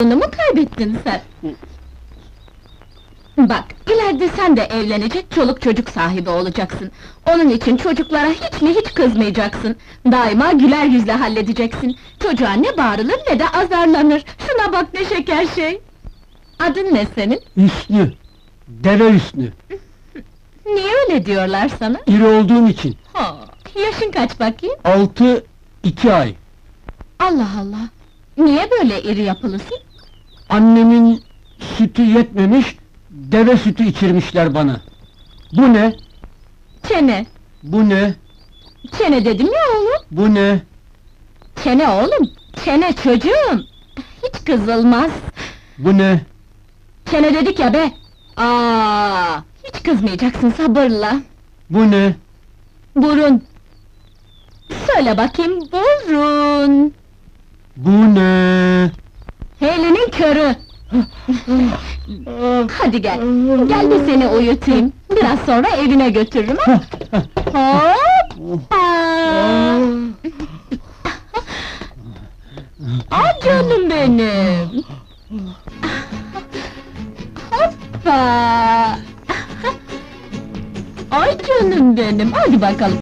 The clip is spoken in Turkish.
Aklını mı kaybettin sen? Bak, ileride sen de evlenecek, çoluk çocuk sahibi olacaksın. Onun için çocuklara hiç mi hiç kızmayacaksın. Daima güler yüzle halledeceksin. Çocuğa ne bağırılır ne de azarlanır. Şuna bak ne şeker şey! Adın ne senin? Üstü. Deve üstü. Niye öyle diyorlar sana? İri olduğum için. Ha, yaşın kaç bakayım? Altı, iki ay. Allah Allah! Niye böyle iri yapılısın? Annemin sütü yetmemiş, deve sütü içirmişler bana. Bu ne? Çene! Bu ne? Çene dedim ya oğlum! Bu ne? Çene oğlum! Çene çocuğum! Hiç kızılmaz! Bu ne? Çene dedik ya be! Aa, hiç kızmayacaksın sabırla! Bu ne? Burun! Söyle bakayım, burun! Bu ne? Elinin körü! Hadi gel, gel de seni uyutayım. Biraz sonra evine götürürüm ha? Hop! Aa! Aa canım benim! Hoppa! Ay canım benim, hadi bakalım.